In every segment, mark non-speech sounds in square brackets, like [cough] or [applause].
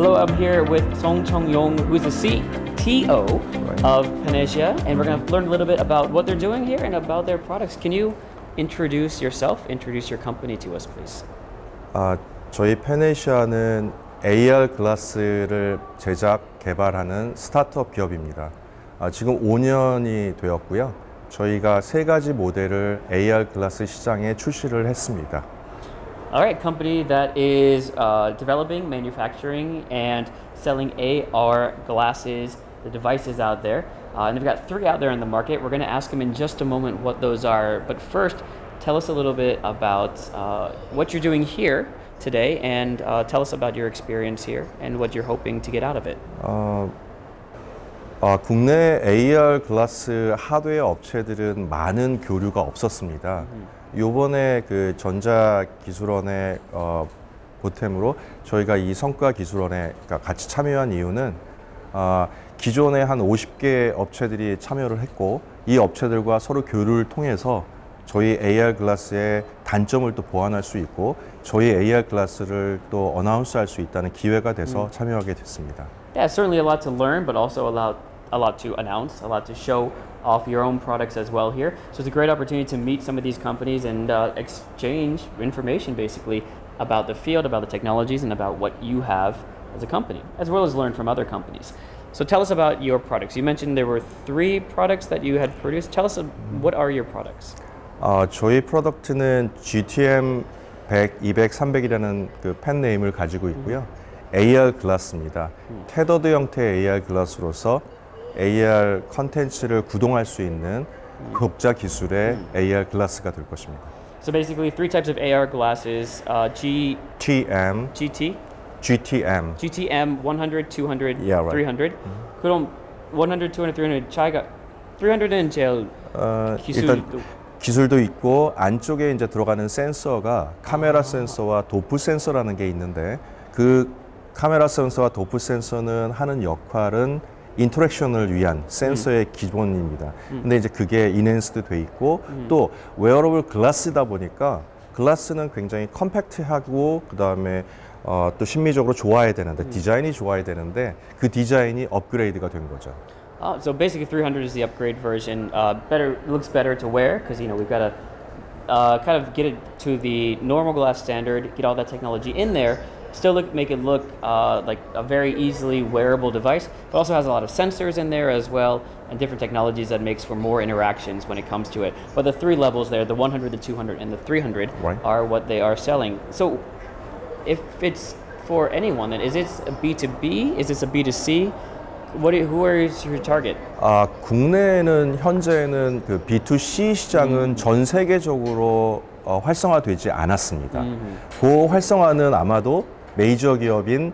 Hello, I'm here with Song Chung Yong, who's the CTO Right. of Panesia, and we're going to learn a little bit about what they're doing here and about their products. Can you introduce yourself, introduce your company to us, please? 아, 저희 페네시아는 AR 글라스를 제작, 개발하는 스타트업 기업입니다. 아, 지금 5년이 되었고요. 저희가 세 가지 모델을 AR 글라스 시장에 출시를 했습니다. All right, company that is uh, developing, manufacturing, and selling AR glasses, the devices out there. Uh, and they've got three out there in the market. We're going to ask them in just a moment what those are. But first, tell us a little bit about uh, what you're doing here today and uh, tell us about your experience here and what you're hoping to get out of it. 어, 아, 국내 AR 글라스 하드웨어 업체들은 많은 교류가 없었습니다. 요번에 그 전자기술원의 어, 보탬으로 저희가 이 성과기술원에 그러니까 같이 참여한 이유는 아, 기존에 한 50개 업체들이 참여를 했고 이 업체들과 서로 교류를 통해서 저희 AR 글라스의 단점을 또 보완할 수 있고 저희 AR 글라스를 또 어나운스할 수 있다는 기회가 돼서 참여하게 됐습니다. Yeah, certainly a lot to learn, but also a lot, a lot to announce, a lot to show off your own products as well here. So it's a great opportunity to meet some of these companies and uh, exchange information basically about the field, about the technologies, and about what you have as a company, as well as learn from other companies. So tell us about your products. You mentioned there were three products that you had produced. Tell us uh, what are your products? 어, 저희 프로덕트는 GTM 100, 200, 300이라는 그 펜 네임을 가지고 있고요. AR 글라스입니다. 테더드 형태의 AR 글라스로서 AR 컨텐츠를 구동할 수 있는 독자 기술의 AR 글라스가 될 것입니다. So basically, three types of AR glasses: uh, G, TM, GT, GTM. GTM 100, 200, Yeah, right. 300. 그럼 100, 200, 300 차이가 300은 제일 어, 기술 일단 기술도 있고 안쪽에 이제 들어가는 센서가 카메라 센서와 ToF 센서라는 게 있는데 그 카메라 센서와 ToF 센서는 하는 역할은 interaction을 위한 센서의 기본입니다. 근데 이제 그게 enhanced 돼 있고 또 웨어러블 글라스다 보니까 글라스는 굉장히 컴팩트하고 그다음에 어, 또 심미적으로 좋아야 되는데 디자인이 좋아야 되는데 그 디자인이 업그레이드가 된 거죠. Uh, so basically, 300 is the upgrade version. Uh, better looks better to wear because you know we've got to uh, kind of get it to the normal glass standard, get all that technology in there. Still look, make it look uh, like a very easily wearable device, but also has a lot of sensors in there as well, and different technologies that makes for more interactions when it comes to it. But the three levels there, the 100, the 200, and the 300, Right. are what they are selling. So if it's for anyone, then is it a B2B? Is this a B2C? What? do- Who is your target? 아, 국내에는 현재는 그 B2C 시장은 전 세계적으로 어, 활성화되지 않았습니다. 그 활성화는 아마도 메이저 기업인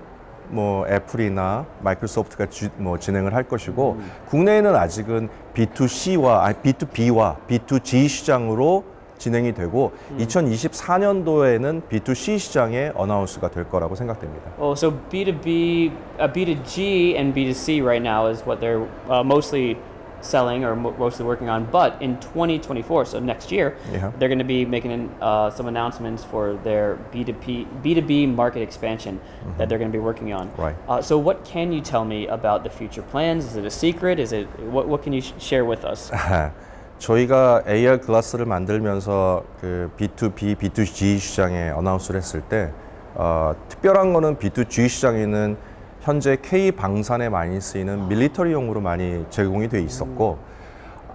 뭐 애플이나 마이크로소프트가 주- 뭐 진행을 할 것이고 국내에는 아직은 B2C와 아니 B2B와 B2G 시장으로 진행이 되고 2024년도에는 B2C 시장의 어나운스가 될 거라고 생각됩니다. Oh, so B2B, uh, B2G, and B2C right now is what they're uh, mostly selling or mo- mostly working on. But in 2024, so next year, Yeah. they're going to be making uh, some announcements for their B2P, B2B market expansion that they're going to be working on. Right. Uh, so, what can you tell me about the future plans? Is it a secret? Is it what? What can you sh- share with us? [laughs] 저희가 AR 글라스를 만들면서 그 B2B, B2G 시장에 어나운스를 했을 때 어, 특별한 거는 B2G 시장에는 현재 K 방산에 많이 쓰이는 military용으로 많이 제공이 돼 있었고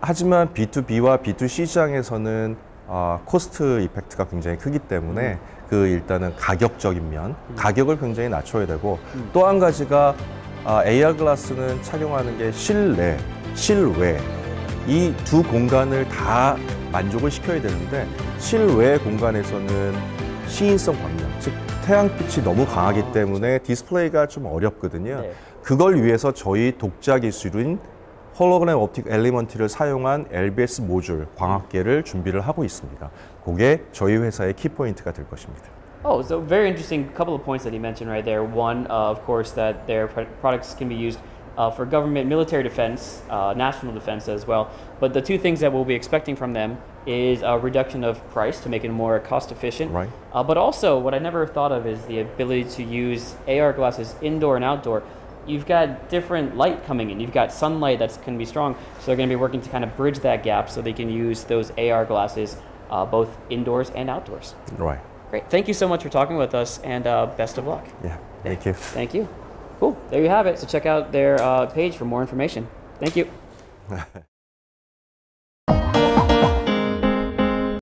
하지만 B2B와 B2C 시장에서는 어, cost effect가 굉장히 크기 때문에 그 일단은 가격적인 면, 가격을 굉장히 낮춰야 되고 또 한 가지가 아, AR 글라스는 착용하는 게 실내, 실외. 이 두 공간을 다 만족을 시켜야 되는데 실외 공간에서는 시인성 방면, 즉 태양빛이 너무 강하기 때문에 디스플레이가 좀 어렵거든요. 네. 그걸 위해서 저희 독자 기술인 홀로그램 옵틱 엘리먼트를 사용한 LBS 모듈 광학계를 준비를 하고 있습니다. 그게 저희 회사의 키포인트가 될 것입니다. Oh, so very interesting. couple of points that he mentioned right there. One, uh, of course, that their pr- products can be used uh, for government, military defense, uh, national defense as well. But the two things that we'll be expecting from them is a reduction of price to make it more cost efficient. Right. Uh, but also, what I never thought of is the ability to use AR glasses indoor and outdoor. You've got different light coming in. You've got sunlight that's going to be strong, so they're going to be working to kind of bridge that gap so they can use those AR glasses uh, both indoors and outdoors. Right. Great. Thank you so much for talking with us, and uh, best of luck. Yeah. Thank you. Thank you. Cool. There you have it. So check out their uh, page for more information. Thank you. [laughs]